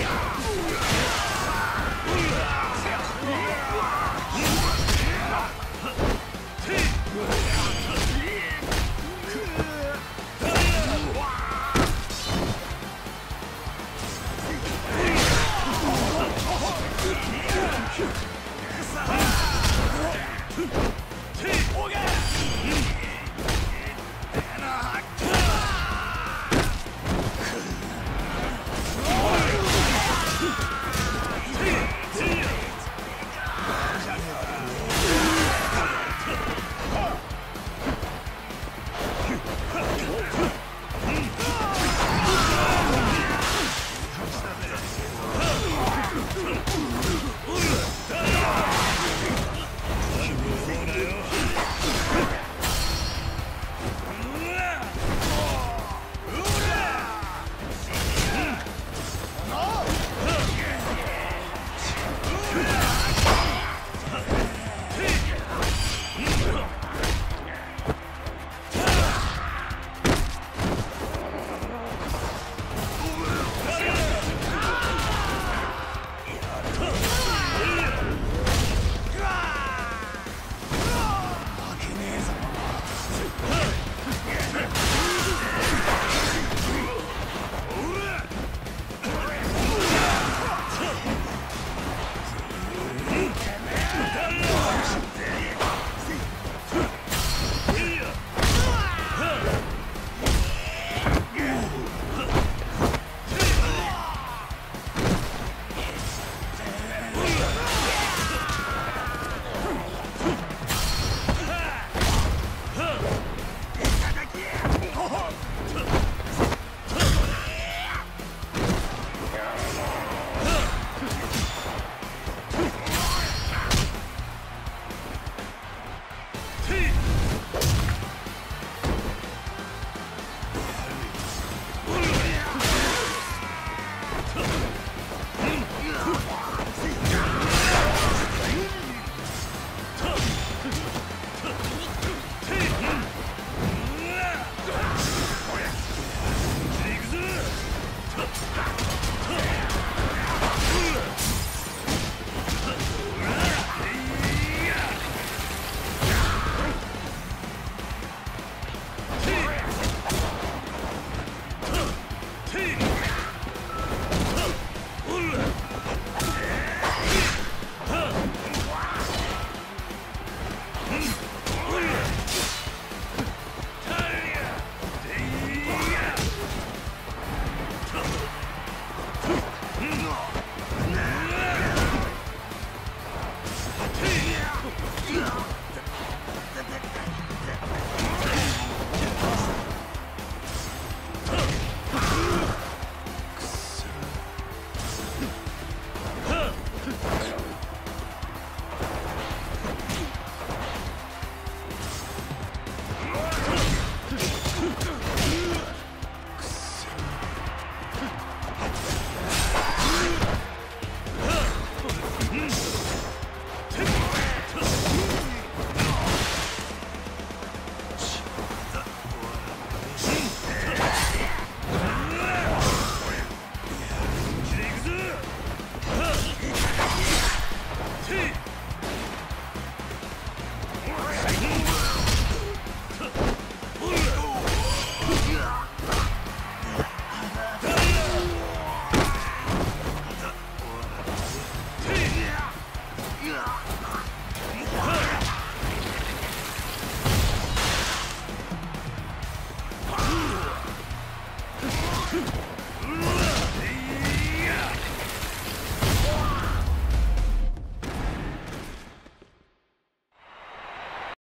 Yeah. Hmm. Hmph!